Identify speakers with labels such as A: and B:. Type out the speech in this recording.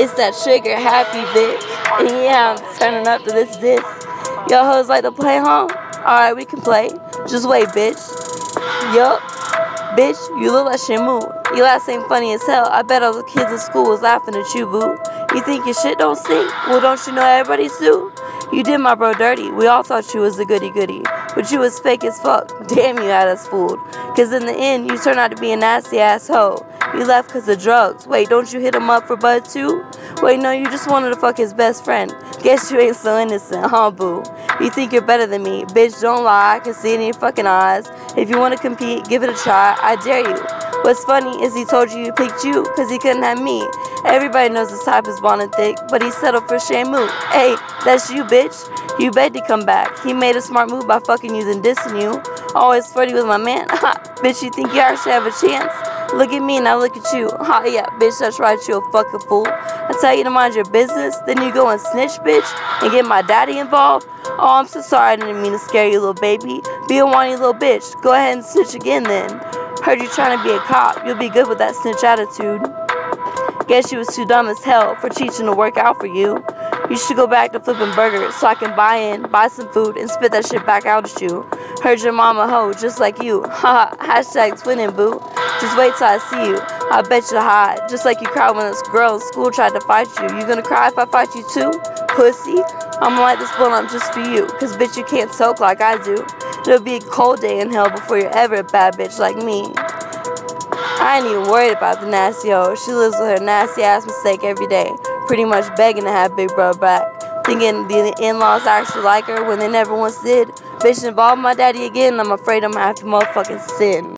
A: It's that trigger happy bitch. And yeah, I'm turning up to this this. Yo hoes like to play, huh? Alright, we can play. Just wait, bitch. Yup. Bitch, you look like Shamu. You last ain't funny as hell. I bet all the kids in school was laughing at you, boo. You think your shit don't stink? Well, don't you know everybody's do? You did my bro dirty. We all thought you was a goody goody. But you was fake as fuck. Damn, you had us fooled. Cause in the end, you turned out to be a nasty asshole. You left cause of drugs. Wait, don't you hit him up for bud too? Wait, no, you just wanted to fuck his best friend. Guess you ain't so innocent, huh, boo? You think you're better than me. Bitch, don't lie. I can see it in your fucking eyes. If you want to compete, give it a try. I dare you. What's funny is he told you he picked you because he couldn't have me. Everybody knows the type is bond and thick, but he settled for Shamu. Hey, that's you, bitch. You begged to come back. He made a smart move by fucking you and dissing you. Always flirty with my man. bitch, you think you actually have a chance? Look at me, and I look at you. Ha, yeah, bitch, that's right, you a fucking fool. I tell you to mind your business, then you go and snitch, bitch, and get my daddy involved. Oh, I'm so sorry, I didn't mean to scare you, little baby. Be a whiny little bitch. Go ahead and snitch again, then. Heard you trying to be a cop. You'll be good with that snitch attitude. Guess you was too dumb as hell for teaching to work out for you. You should go back to flipping burgers so I can buy in, buy some food, and spit that shit back out at you. Heard your mama hoe just like you. Haha, hashtag twinning boo. Just wait till I see you. I bet you hide. Just like you cried when this girl in school tried to fight you. You gonna cry if I fight you too? Pussy? I'ma light this blunt up just for you. Cause bitch, you can't soak like I do. It'll be a cold day in hell before you're ever a bad bitch like me. I ain't even worried about the nasty hoe. She lives with her nasty ass mistake every day. Pretty much begging to have Big Bro back. Thinking the in-laws actually like her when they never once did. Bitch involve my daddy again, I'm afraid I'm gonna have to motherfucking sin.